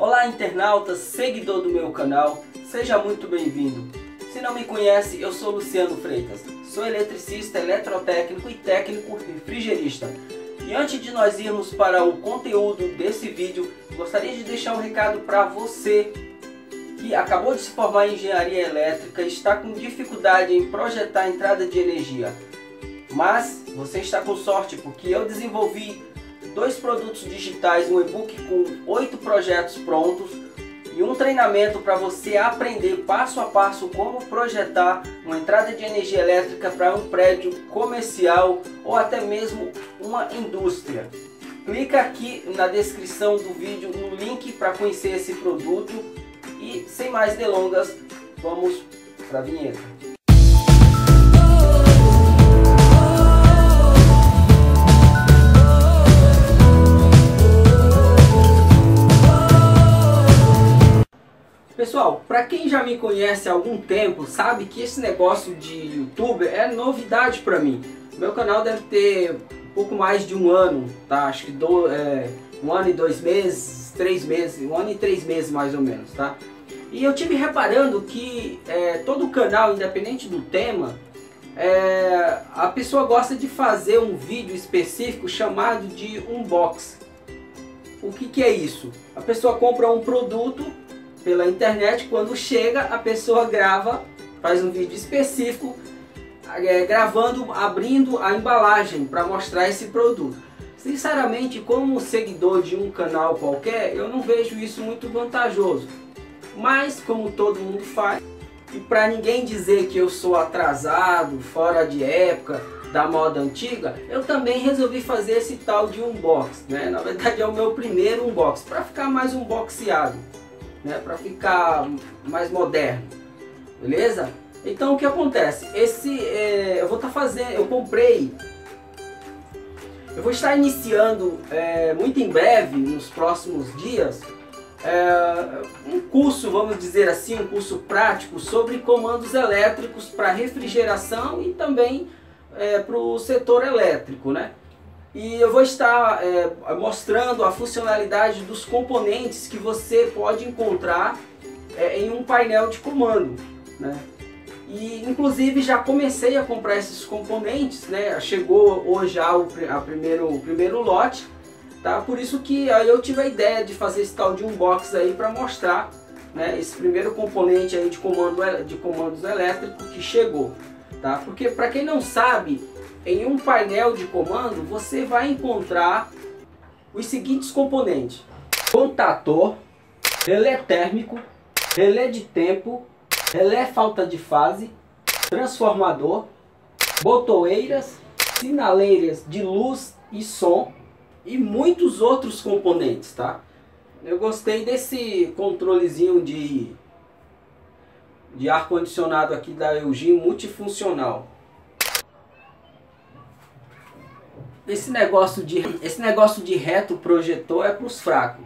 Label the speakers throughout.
Speaker 1: Olá internauta, seguidor do meu canal, seja muito bem-vindo. Se não me conhece, eu sou Luciano Freitas, sou eletricista, eletrotécnico e técnico refrigerista. E antes de nós irmos para o conteúdo desse vídeo, gostaria de deixar um recado para você que acabou de se formar em engenharia elétrica e está com dificuldade em projetar a entrada de energia. Mas você está com sorte porque eu desenvolvi dois produtos digitais, um e-book com oito projetos prontos e um treinamento para você aprender passo a passo como projetar uma entrada de energia elétrica para um prédio comercial ou até mesmo uma indústria. Clica aqui na descrição do vídeo no link para conhecer esse produto e sem mais delongas, vamos para a vinheta. Para quem já me conhece há algum tempo, sabe que esse negócio de YouTube é novidade para mim. Meu canal deve ter um pouco mais de um ano, tá? Acho que do, é, um ano e dois meses, três meses, um ano e três meses mais ou menos, tá? E eu tive reparando que é, todo canal, independente do tema, é, a pessoa gosta de fazer um vídeo específico chamado de unbox. O que, que é isso? A pessoa compra um produto pela internet, quando chega a pessoa grava, faz um vídeo específico, é, gravando, abrindo a embalagem para mostrar esse produto. Sinceramente, como seguidor de um canal qualquer, eu não vejo isso muito vantajoso. Mas, como todo mundo faz, e para ninguém dizer que eu sou atrasado, fora de época, da moda antiga, eu também resolvi fazer esse tal de unbox, né? Na verdade é o meu primeiro unbox, para ficar mais unboxeado né, para ficar mais moderno, beleza? Então o que acontece? Esse é, eu vou estar tá fazendo, eu comprei, eu vou estar iniciando é, muito em breve, nos próximos dias, é, um curso, vamos dizer assim, um curso prático sobre comandos elétricos para refrigeração e também é, para o setor elétrico, né? E eu vou estar é, mostrando a funcionalidade dos componentes que você pode encontrar é, em um painel de comando. Né? E inclusive já comecei a comprar esses componentes, né? chegou hoje já o, a primeiro, o primeiro lote. Tá? Por isso que aí eu tive a ideia de fazer esse tal de unbox aí para mostrar né, esse primeiro componente aí de, comando, de comandos elétricos que chegou. Tá? Porque para quem não sabe, em um painel de comando você vai encontrar os seguintes componentes: contator, relé térmico, relé de tempo, relé falta de fase, transformador, botoeiras, sinaleiras de luz e som e muitos outros componentes, tá? Eu gostei desse controlezinho de de ar condicionado aqui da Eugene multifuncional. Esse negócio de esse negócio de reto projetor é para os fracos.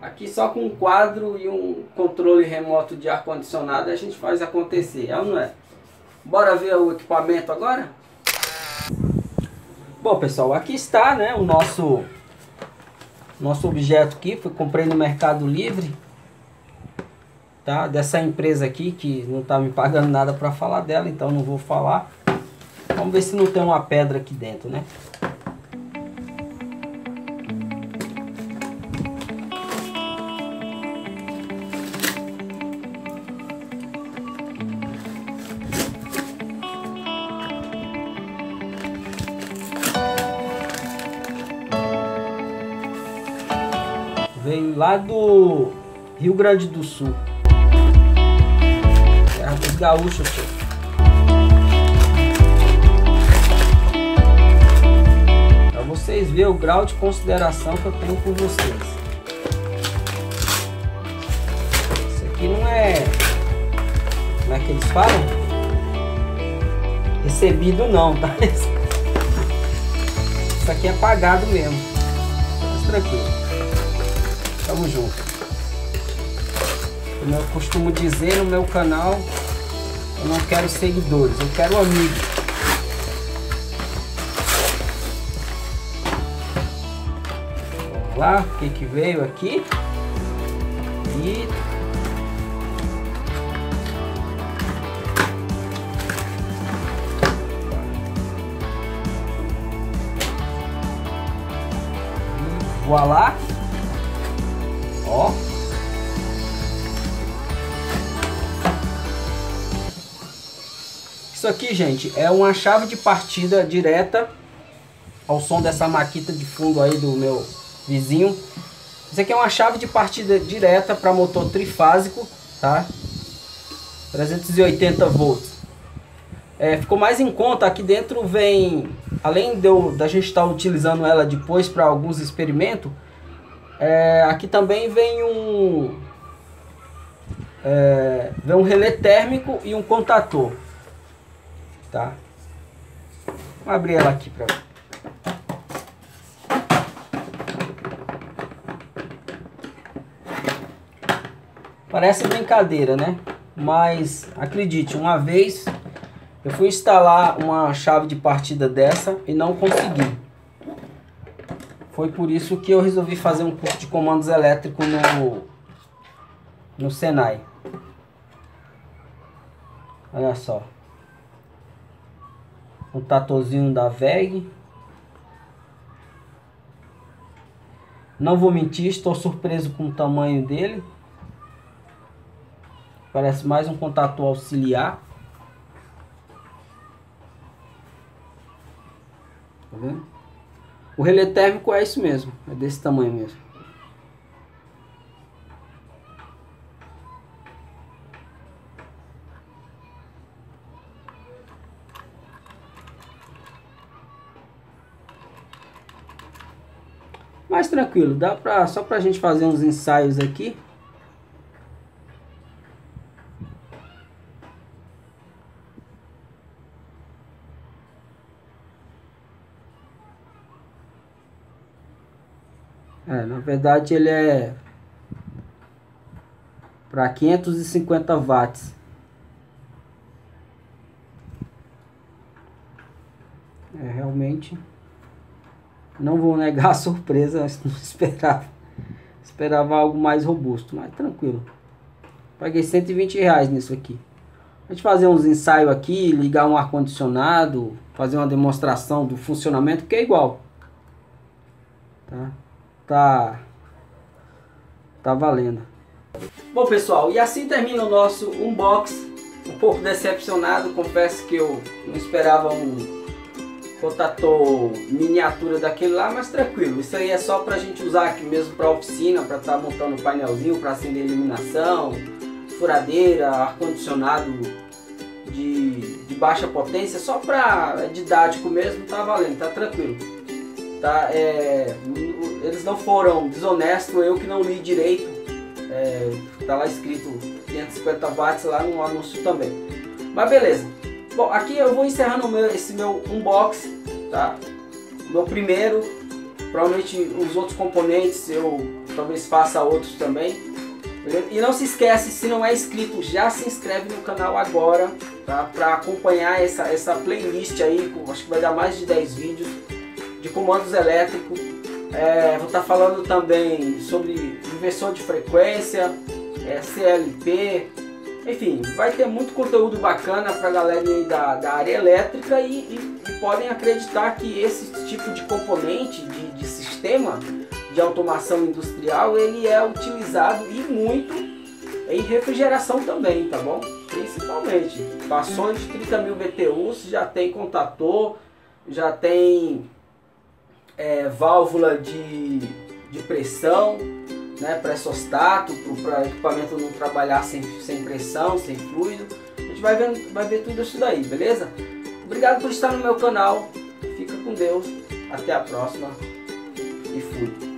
Speaker 1: Aqui só com um quadro e um controle remoto de ar condicionado a gente faz acontecer, é ou não é? Bora ver o equipamento agora? Bom pessoal, aqui está né, o nosso nosso objeto aqui, foi comprei no Mercado Livre tá? Dessa empresa aqui que não está me pagando nada para falar dela, então não vou falar. Vamos ver se não tem uma pedra aqui dentro, né? Veio lá do Rio Grande do Sul. Terra dos gaúchos, pô. Pra vocês verem o grau de consideração que eu tenho por vocês. Isso aqui não é. Como é que eles falam? Recebido não, tá? Isso aqui é pagado mesmo. Mas tranquilo. Tamo junto. Como eu costumo dizer no meu canal, eu não quero seguidores, eu quero amigos. Vamos lá, o que, que veio aqui? E Voilá. Isso aqui, gente, é uma chave de partida direta ao som dessa maquita de fundo aí do meu vizinho. Isso aqui é uma chave de partida direta para motor trifásico, tá? 380 volts. É, ficou mais em conta, aqui dentro vem, além de eu, da gente estar tá utilizando ela depois para alguns experimentos, é, aqui também vem um, é, vem um relé térmico e um contator, tá? Vou abrir ela aqui para Parece brincadeira, né? Mas acredite, uma vez eu fui instalar uma chave de partida dessa e não consegui. Foi por isso que eu resolvi fazer um curso de comandos elétricos no, no Senai. Olha só. Um tatozinho da VEG. Não vou mentir, estou surpreso com o tamanho dele. Parece mais um contato auxiliar. Tá vendo? O relé térmico é isso mesmo, é desse tamanho mesmo. Mais tranquilo, dá pra, só pra gente fazer uns ensaios aqui. É, na verdade ele é para 550 watts. É, realmente não vou negar a surpresa, não esperava. Esperava algo mais robusto, mas tranquilo. Paguei 120 reais nisso aqui. A gente fazer uns ensaios aqui, ligar um ar-condicionado, fazer uma demonstração do funcionamento, que é igual. Tá? tá tá valendo. Bom pessoal, e assim termina o nosso unbox. Um pouco decepcionado, confesso que eu não esperava um rotator miniatura daquele lá, mas tranquilo. Isso aí é só pra gente usar aqui mesmo pra oficina, pra estar tá montando o painelzinho, pra acender iluminação, furadeira, ar-condicionado de, de baixa potência, só pra é didático mesmo, tá valendo, tá tranquilo. Tá, é, eles não foram desonestos, eu que não li direito. É, tá lá escrito 550 watts lá no anúncio também. Mas beleza. Bom, aqui eu vou encerrando meu, esse meu unbox, tá? Meu primeiro, provavelmente os outros componentes eu talvez faça outros também. E não se esquece, se não é inscrito, já se inscreve no canal agora, tá? Para acompanhar essa, essa playlist aí, acho que vai dar mais de 10 vídeos de comandos elétricos. É, vou estar tá falando também sobre inversor de frequência, é, CLP, enfim, vai ter muito conteúdo bacana para a galera aí da, da área elétrica e, e, e, podem acreditar que esse tipo de componente, de, de sistema de automação industrial, ele é utilizado e muito em refrigeração também, tá bom? Principalmente. Passou de 30 mil BTUs, já tem contator, já tem é, válvula de, de pressão, né, pressostato, para equipamento não trabalhar sem, sem pressão, sem fluido. A gente vai ver, vai ver tudo isso daí, beleza? Obrigado por estar no meu canal. Fica com Deus. Até a próxima. E fui.